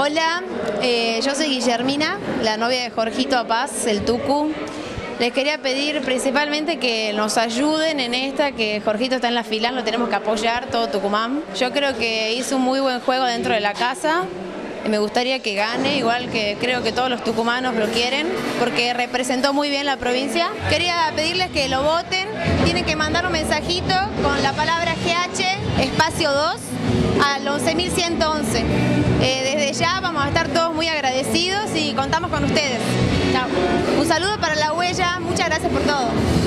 Hola, eh, yo soy Guillermina, la novia de Jorgito Paz, el Tucu. Les quería pedir principalmente que nos ayuden en esta, que Jorgito está en la fila, lo tenemos que apoyar todo Tucumán. Yo creo que hizo un muy buen juego dentro de la casa, me gustaría que gane, igual que creo que todos los tucumanos lo quieren, porque representó muy bien la provincia. Quería pedirles que lo voten, tienen que mandar un mensajito con la palabra GH, espacio 2, al 11.111. Eh, ya vamos a estar todos muy agradecidos y contamos con ustedes. Un saludo para la huella, muchas gracias por todo.